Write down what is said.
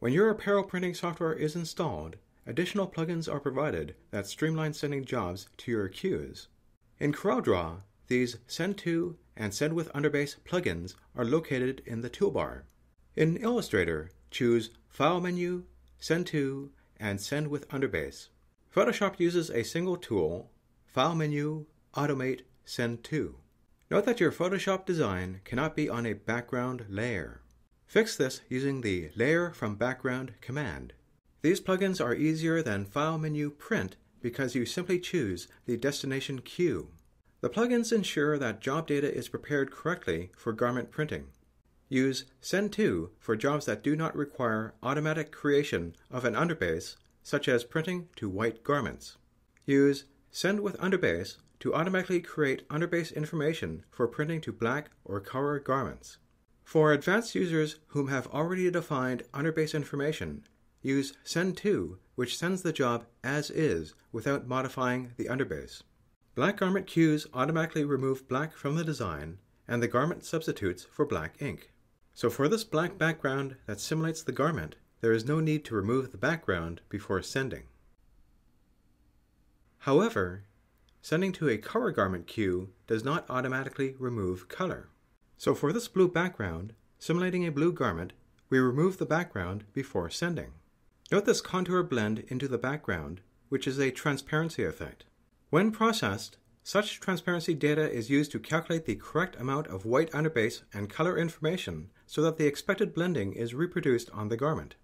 When your apparel printing software is installed, additional plugins are provided that streamline sending jobs to your queues. In CorelDRAW, these Send To and Send with Underbase plugins are located in the toolbar. In Illustrator, choose File menu, Send To, and Send with Underbase. Photoshop uses a single tool, File menu, Automate, Send To. Note that your Photoshop design cannot be on a background layer. Fix this using the Layer from Background command. These plugins are easier than File menu Print because you simply choose the destination queue. The plugins ensure that job data is prepared correctly for garment printing. Use Send To for jobs that do not require automatic creation of an underbase, such as printing to white garments. Use Send with Underbase to automatically create underbase information for printing to black or color garments. For advanced users whom have already defined underbase information, use Send To, which sends the job as is without modifying the underbase. Black garment queues automatically remove black from the design, and the garment substitutes for black ink. So for this black background that simulates the garment, there is no need to remove the background before sending. However, sending to a color garment queue does not automatically remove color. So for this blue background, simulating a blue garment, we remove the background before sending. Note this contour blend into the background, which is a transparency effect. When processed, such transparency data is used to calculate the correct amount of white underbase and color information so that the expected blending is reproduced on the garment.